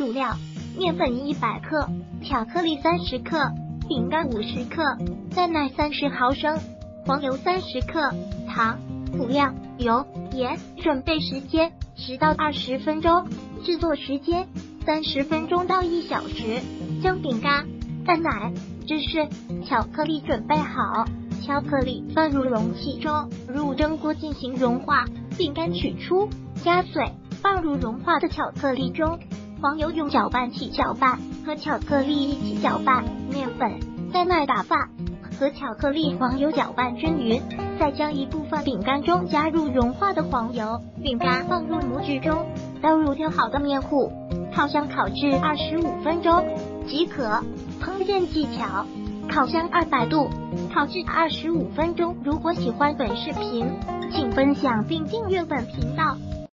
主料：面粉一百克，巧克力三十克，饼干五十克，淡奶三十毫升，黄油三十克，糖。辅料：油、盐。准备时间：十到二十分钟。制作时间：三十分钟到一小时。将饼干、淡奶、芝士、巧克力准备好，巧克力放入容器中，入蒸锅进行融化。饼干取出，加水，放入融化的巧克力中。黄油用搅拌器搅拌，和巧克力一起搅拌。面粉、淡奶打发，和巧克力、黄油搅拌均匀。再将一部分饼干中加入融化的黄油，饼干放入模具中，倒入调好的面糊，烤箱烤至二十五分钟即可。烹饪技巧：烤箱二百度，烤至二十五分钟。如果喜欢本视频，请分享并订阅本频道。